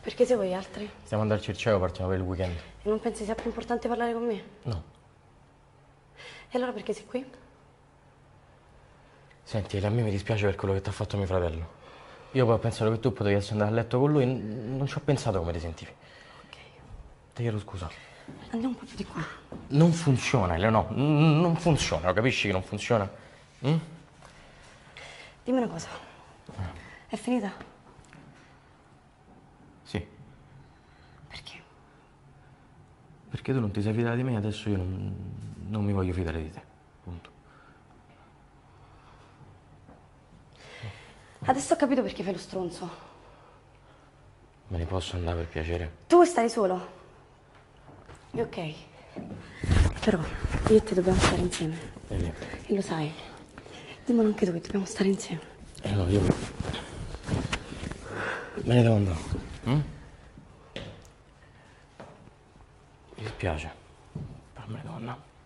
Perché se voi altri? Stiamo andando al Circeo, partiamo per il weekend. E non pensi sia più importante parlare con me? No. E allora perché sei qui? Senti, a me mi dispiace per quello che ti ha fatto mio fratello. Io poi ho pensato che tu potessi andare a letto con lui, non ci ho pensato come ti sentivi. Ok. Ti chiedo scusa. Andiamo un po' più di qua. Non funziona, Eleonò, n- non funziona, lo capisci che non funziona? Mm? Dimmi una cosa. È finita? Perché? perché tu non ti sei fidata di me, adesso io non, non mi voglio fidare di te. Punto. Adesso ho capito perché fai lo stronzo. Me ne posso andare per piacere? Tu stai solo. Io ok. Però io e te dobbiamo stare insieme. Vedi? E lo sai. Dimmelo anche tu che dobbiamo stare insieme. Eh no, io... Me ne devo andare. mm? Mi dispiace. Però me andare.